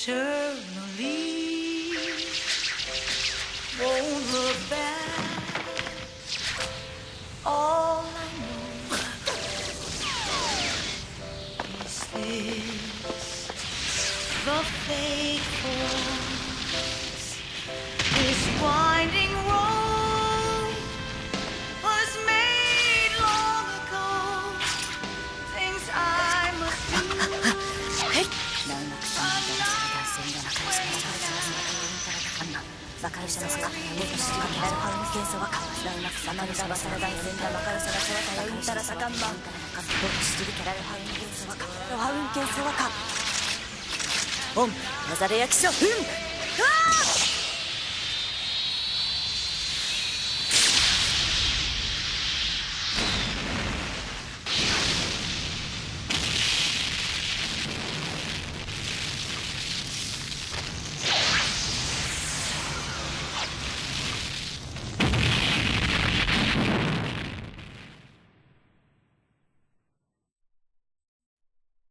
eternally won't look back. All I know is this. The faithful 魔界者の坂元七がキャラハウン元素はかライマックスマルダバサラダイゼンダ魔界者の空からうんたらさかんまん元七がキャラハウン元素はか。ロハウン元素はかオンナザレ役キショフンああ